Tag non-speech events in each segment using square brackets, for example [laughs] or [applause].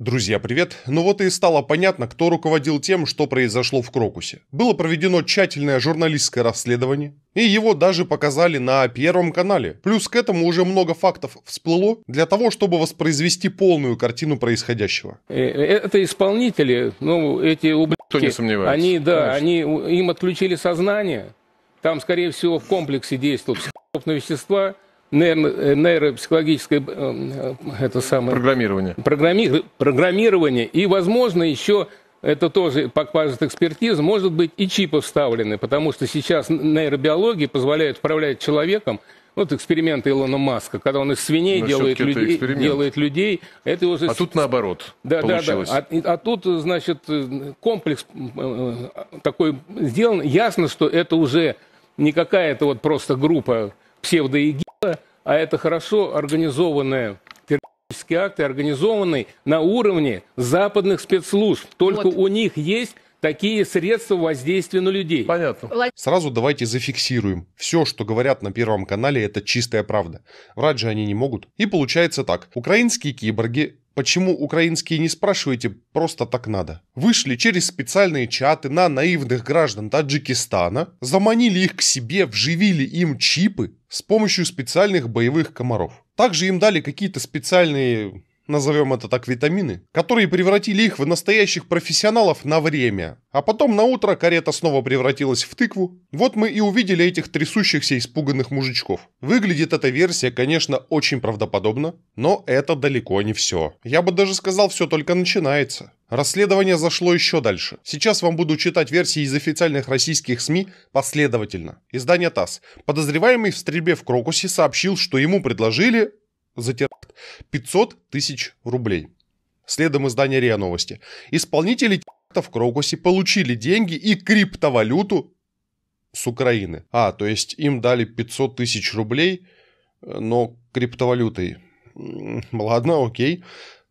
Друзья, привет! Ну вот и стало понятно, кто руководил тем, что произошло в Крокусе. Было проведено тщательное журналистское расследование, и его даже показали на Первом канале. Плюс к этому уже много фактов всплыло для того, чтобы воспроизвести полную картину происходящего. Э, Это исполнители, ну, эти ублюдки, Кто не сомневается. они, да, Конечно. они, им отключили сознание, там, скорее всего, в комплексе действуют психотропные вещества, нейро- э, нейропсихологическое, э, э, это самое, Программирование. программи- программирование, и, возможно, еще это тоже покажет экспертиза, может быть, и чипы вставлены, потому что сейчас нейробиология позволяет управлять человеком, вот эксперименты Илона Маска, когда он из свиней Но делает людей, делает людей, это уже А тут наоборот да, получилось. да, да. А, а тут, значит, комплекс такой сделан. Ясно, что это уже не какая-то вот просто группа псевдоигила, а это хорошо организованная террористические акты, организованные на уровне западных спецслужб. Только Вот. у них есть такие средства воздействия на людей. Понятно. Сразу давайте зафиксируем. Все, что говорят на Первом канале, это чистая правда. Врать же они не могут. И получается так. Украинские киборги Почему украинские не спрашиваете, просто так надо. Вышли через специальные чаты на наивных граждан Таджикистана, заманили их к себе, вживили им чипы с помощью специальных боевых комаров. Также им дали какие-то специальные назовем это так, витамины, которые превратили их в настоящих профессионалов на время. А потом на утро карета снова превратилась в тыкву. Вот мы и увидели этих трясущихся испуганных мужичков. Выглядит эта версия, конечно, очень правдоподобно, но это далеко не все. Я бы даже сказал, все только начинается. Расследование зашло еще дальше. Сейчас вам буду читать версии из официальных российских СМИ последовательно. Издание ТАСС. Подозреваемый в стрельбе в Крокусе сообщил, что ему предложили за теракт 500 тысяч рублей. Следом издания РИА Новости. Исполнители теракта в Крокусе получили деньги и криптовалюту с Украины. А, то есть им дали 500 тысяч рублей, э, но криптовалютой. Ладно, окей.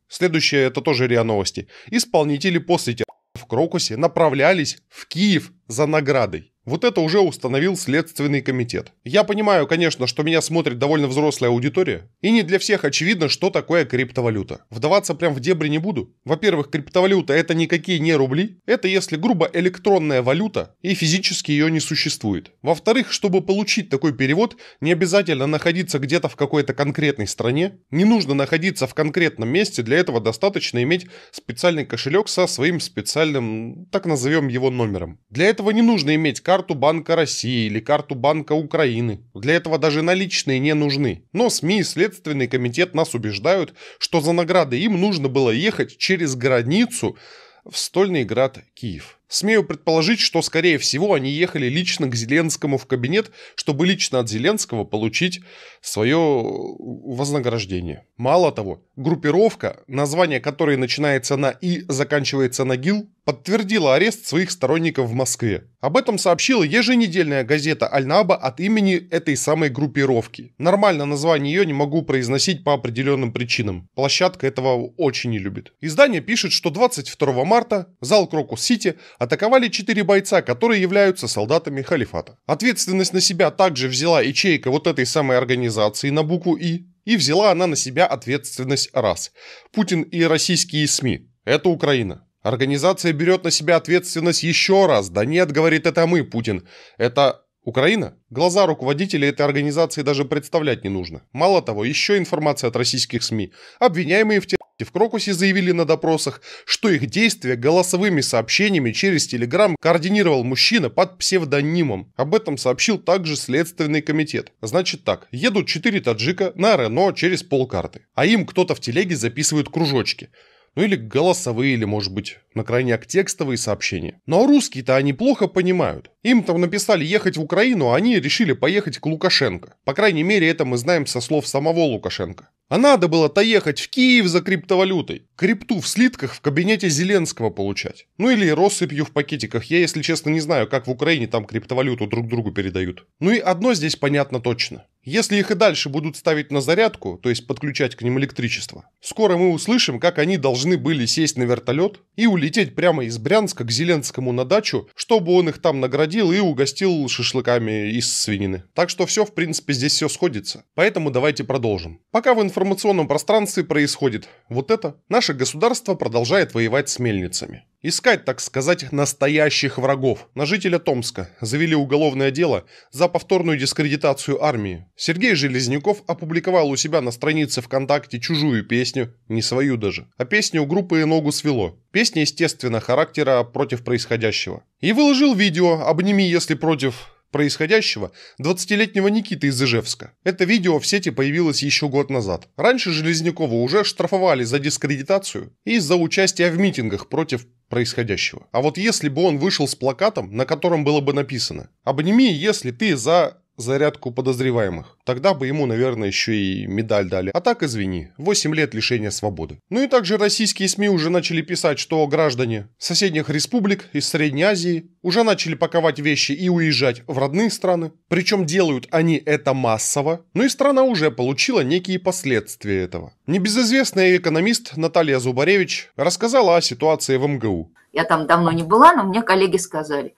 Следующее, это тоже РИА Новости. Исполнители после теракта в Крокусе направлялись в Киев за наградой. Вот это уже установил Следственный комитет. Я понимаю, конечно, что меня смотрит довольно взрослая аудитория, и не для всех очевидно, что такое криптовалюта. Вдаваться прям в дебри не буду. Во-первых, криптовалюта это никакие не рубли, это если грубо электронная валюта, и физически ее не существует. Во-вторых, чтобы получить такой перевод, не обязательно находиться где-то в какой-то конкретной стране, не нужно находиться в конкретном месте, для этого достаточно иметь специальный кошелек со своим специальным, так назовем его номером. Для этого не нужно иметь карту Банка России или карту Банка Украины. Для этого даже наличные не нужны. Но СМИ и Следственный комитет нас убеждают, что за награды им нужно было ехать через границу в стольный град Киев. Смею предположить, что, скорее всего, они ехали лично к Зеленскому в кабинет, чтобы лично от Зеленского получить свое вознаграждение. Мало того, группировка, название которой начинается на «и» заканчивается на «гил», подтвердила арест своих сторонников в Москве. Об этом сообщила еженедельная газета «Альнаба» от имени этой самой группировки. Нормально название ее не могу произносить по определенным причинам. Площадка этого очень не любит. Издание пишет, что 22 марта зал Крокус-Сити атаковали четыре бойца, которые являются солдатами халифата. Ответственность на себя также взяла ячейка вот этой самой организации на букву «И». И взяла она на себя ответственность раз. Путин и российские СМИ. Это Украина. Организация берет на себя ответственность еще раз. Да нет, говорит, это мы, Путин. Это Украина? Глаза руководителей этой организации даже представлять не нужно. Мало того, еще информация от российских СМИ. Обвиняемые в в Крокусе заявили на допросах, что их действия голосовыми сообщениями через Телеграм координировал мужчина под псевдонимом. Об этом сообщил также Следственный комитет. Значит так, едут четыре таджика на Рено через полкарты, а им кто-то в телеге записывает кружочки. Ну или голосовые, или, может быть, на крайняк текстовые сообщения. Но русские-то они плохо понимают. Им там написали ехать в Украину, а они решили поехать к Лукашенко. По крайней мере, это мы знаем со слов самого Лукашенко. А надо было-то ехать в Киев за криптовалютой. Крипту в слитках в кабинете Зеленского получать. Ну или россыпью в пакетиках. Я, если честно, не знаю, как в Украине там криптовалюту друг другу передают. Ну и одно здесь понятно точно. Если их и дальше будут ставить на зарядку, то есть подключать к ним электричество, скоро мы услышим, как они должны были сесть на вертолет и улететь прямо из Брянска к Зеленскому на дачу, чтобы он их там наградил сходил и угостил шашлыками из свинины. Так что все, в принципе, здесь все сходится. Поэтому давайте продолжим. Пока в информационном пространстве происходит вот это, наше государство продолжает воевать с мельницами. Искать, так сказать, настоящих врагов. На жителя Томска завели уголовное дело за повторную дискредитацию армии. Сергей Железняков опубликовал у себя на странице ВКонтакте чужую песню, не свою даже, а песню группы «Ногу свело». Песня, естественно, характера против происходящего. И выложил видео «Обними, если против происходящего 20-летнего Никиты из Ижевска. Это видео в сети появилось еще год назад. Раньше Железнякова уже штрафовали за дискредитацию и за участие в митингах против происходящего. А вот если бы он вышел с плакатом, на котором было бы написано «Обними, если ты за зарядку подозреваемых. Тогда бы ему, наверное, еще и медаль дали. А так, извини, 8 лет лишения свободы. Ну и также российские СМИ уже начали писать, что граждане соседних республик из Средней Азии уже начали паковать вещи и уезжать в родные страны. Причем делают они это массово. Ну и страна уже получила некие последствия этого. Небезызвестная экономист Наталья Зубаревич рассказала о ситуации в МГУ. Я там давно не была, но мне коллеги сказали.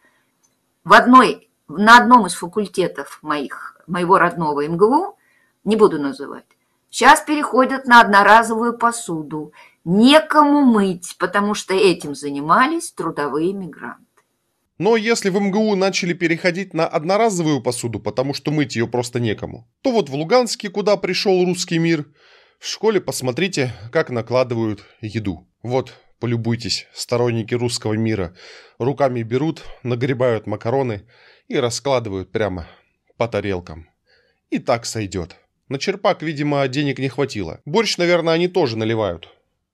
В одной на одном из факультетов моих, моего родного МГУ, не буду называть, сейчас переходят на одноразовую посуду. Некому мыть, потому что этим занимались трудовые мигранты. Но если в МГУ начали переходить на одноразовую посуду, потому что мыть ее просто некому, то вот в Луганске, куда пришел русский мир, в школе посмотрите, как накладывают еду. Вот, полюбуйтесь, сторонники русского мира. Руками берут, нагребают макароны – и раскладывают прямо по тарелкам. И так сойдет. На черпак, видимо, денег не хватило. Борщ, наверное, они тоже наливают.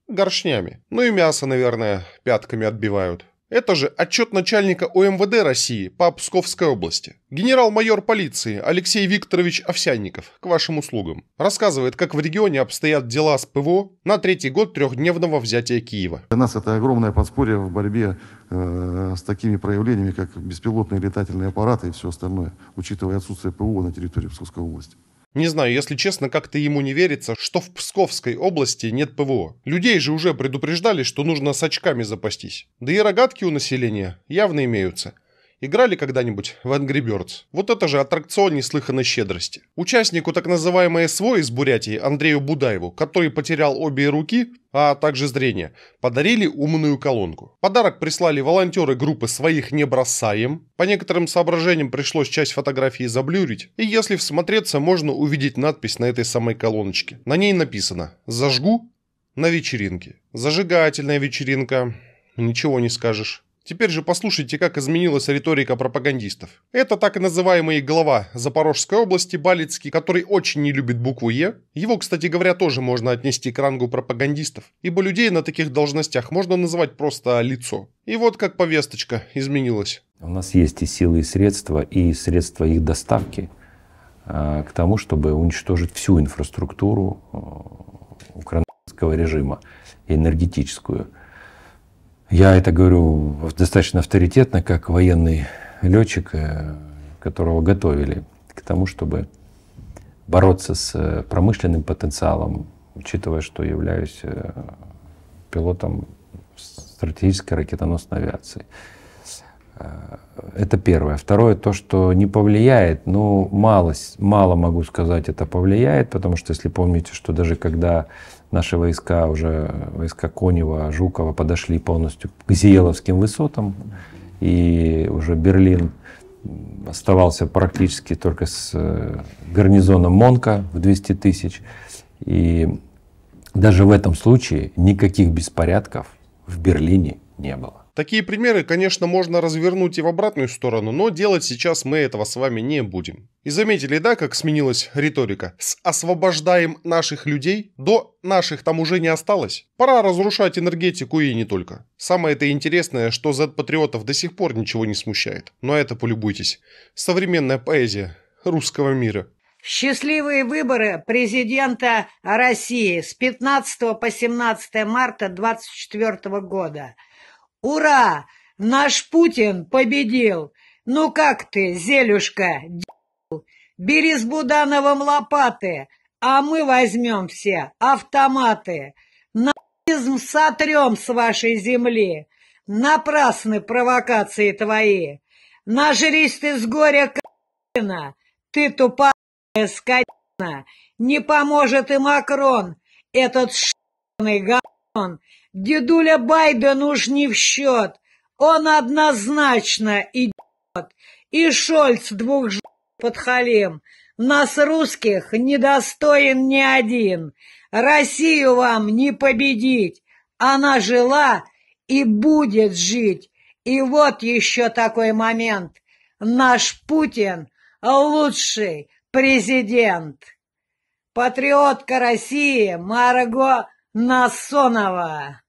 Горшнями. Ну и мясо, наверное, пятками отбивают. Это же отчет начальника ОМВД России по Псковской области. Генерал-майор полиции Алексей Викторович Овсянников, к вашим услугам, рассказывает, как в регионе обстоят дела с ПВО на третий год трехдневного взятия Киева. Для нас это огромное подспорье в борьбе э, с такими проявлениями, как беспилотные летательные аппараты и все остальное, учитывая отсутствие ПВО на территории Псковской области. Не знаю, если честно, как-то ему не верится, что в Псковской области нет ПВО. Людей же уже предупреждали, что нужно с очками запастись. Да и рогатки у населения явно имеются. Играли когда-нибудь в Angry Birds? Вот это же аттракцион неслыханной щедрости. Участнику так называемой СВО из Бурятии Андрею Будаеву, который потерял обе руки, а также зрение, подарили умную колонку. Подарок прислали волонтеры группы «Своих не бросаем». По некоторым соображениям пришлось часть фотографии заблюрить. И если всмотреться, можно увидеть надпись на этой самой колоночке. На ней написано «Зажгу на вечеринке». Зажигательная вечеринка. Ничего не скажешь. Теперь же послушайте, как изменилась риторика пропагандистов. Это так называемый глава Запорожской области Балицкий, который очень не любит букву «Е». Его, кстати говоря, тоже можно отнести к рангу пропагандистов, ибо людей на таких должностях можно называть просто «лицо». И вот как повесточка изменилась. У нас есть и силы, и средства, и средства их доставки э, к тому, чтобы уничтожить всю инфраструктуру э, украинского режима, энергетическую – я это говорю достаточно авторитетно, как военный летчик, э, которого готовили к тому, чтобы бороться с э, промышленным потенциалом, учитывая, что являюсь э, пилотом стратегической ракетоносной авиации. Это первое. Второе, то, что не повлияет, ну, мало, мало могу сказать, это повлияет, потому что, если помните, что даже когда наши войска, уже войска Конева, Жукова подошли полностью к Зиеловским высотам, и уже Берлин оставался практически только с э, гарнизоном Монка в 200 тысяч. И даже в этом случае никаких беспорядков в Берлине не было. Такие примеры, конечно, можно развернуть и в обратную сторону, но делать сейчас мы этого с вами не будем. И заметили, да, как сменилась риторика? С «освобождаем наших людей» до «наших там уже не осталось». Пора разрушать энергетику и не только. Самое это интересное, что Z-патриотов до сих пор ничего не смущает. Но это полюбуйтесь. Современная поэзия русского мира. Счастливые выборы президента России с 15 по 17 марта 2024 года – Ура! Наш Путин победил! Ну как ты, Зелюшка, Бери с Будановым лопаты, а мы возьмем все автоматы. Нацизм сотрем с вашей земли. Напрасны провокации твои. Нажрись ты с горя, к***на. Ты тупая скотина. Не поможет и Макрон, этот ш***ный говон. Дедуля Байден уж не в счет. Он однозначно идет. И Шольц двух ж подхалим. Нас, русских, недостоин ни один. Россию вам не победить. Она жила и будет жить. И вот еще такой момент. Наш Путин лучший президент. Патриотка России Марго Насонова.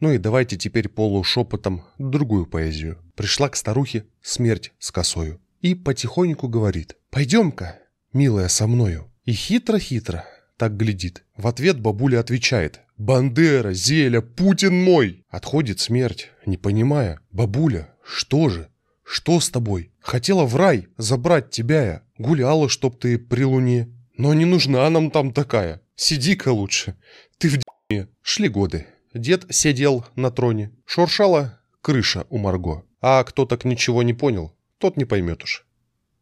Ну и давайте теперь полушепотом другую поэзию. Пришла к старухе смерть с косою и потихоньку говорит «Пойдем-ка, милая, со мною». И хитро-хитро так глядит. В ответ бабуля отвечает «Бандера, Зеля, Путин мой!» Отходит смерть, не понимая «Бабуля, что же? Что с тобой? Хотела в рай забрать тебя я. Гуляла, чтоб ты при луне. Но не нужна нам там такая. Сиди-ка лучше. Ты в. Шли годы. Дед сидел на троне. Шуршала крыша у Марго. А кто так ничего не понял, тот не поймет уж.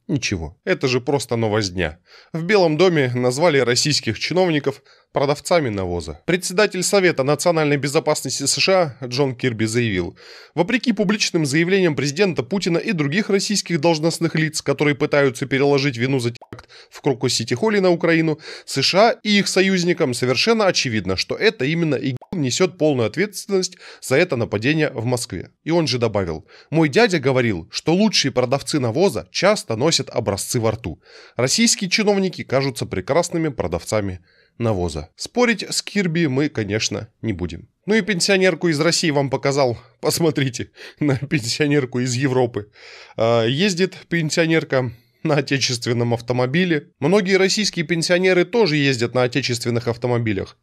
Ничего, это же просто новоздня. В Белом доме назвали российских чиновников продавцами навоза. Председатель Совета национальной безопасности США Джон Кирби заявил, вопреки публичным заявлениям президента Путина и других российских должностных лиц, которые пытаются переложить вину за теракт в Крокус-Сити-Холле на Украину, США и их союзникам совершенно очевидно, что это именно ИГИЛ несет полную ответственность за это нападение в Москве. И он же добавил, мой дядя говорил, что лучшие продавцы навоза часто носят образцы во рту. Российские чиновники кажутся прекрасными продавцами навоза. Спорить с Кирби мы, конечно, не будем. Ну и пенсионерку из России вам показал. Посмотрите [laughs] на пенсионерку из Европы. А, ездит пенсионерка на отечественном автомобиле. Многие российские пенсионеры тоже ездят на отечественных автомобилях.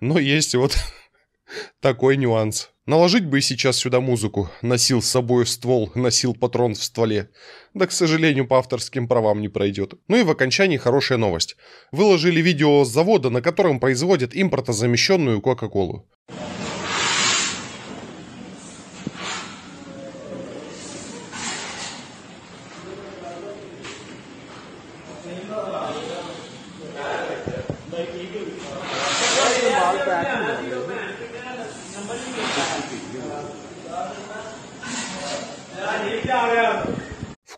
Но есть вот [laughs] такой нюанс. Наложить бы сейчас сюда музыку. Носил с собой ствол, носил патрон в стволе. Да, к сожалению, по авторским правам не пройдет. Ну и в окончании хорошая новость. Выложили видео с завода, на котором производят импортозамещенную Кока-Колу.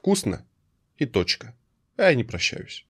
Вкусно и точка. А я не прощаюсь.